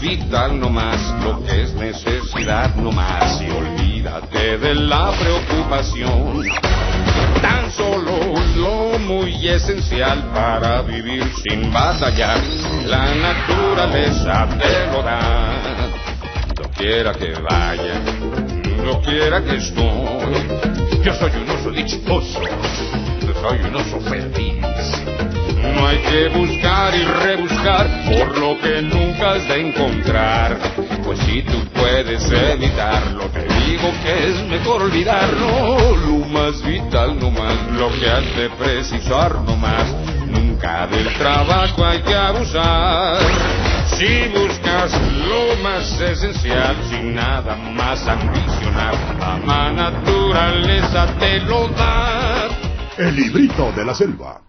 vital no más, lo que es necesidad no más, y olvídate de la preocupación. Tan solo lo muy esencial para vivir sin batallar, la naturaleza te lo da. Lo quiera que vaya, lo quiera que estoy, yo soy un oso dichoso, soy un oso feliz. Que buscar y rebuscar por lo que nunca has de encontrar. Pues si tú puedes evitarlo, te digo que es mejor olvidarlo. Lo más vital no más, lo que has de precisar no más. Nunca del trabajo hay que abusar. Si buscas lo más esencial, sin nada más ambicionar, la naturaleza te lo da. El librito de la selva.